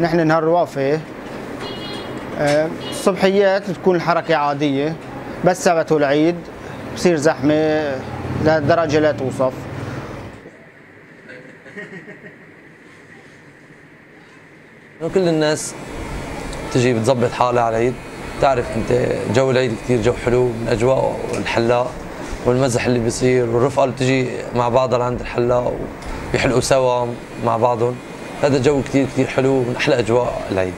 نحن نهار الوقفة آه، الصبحيات بتكون الحركة عادية بس سبت والعيد بصير زحمة لدرجة لا توصف. كل الناس تجي بتظبط حالها على العيد. تعرف انت جو العيد كثير جو حلو من أجواء الحلاق والمزح اللي بيصير والرفقة اللي بتجي مع بعضها لعند الحلاق وبيحلقوا سوا مع بعضهم. هذا جو كثير كثير حلو من أحلى أجواء العيد.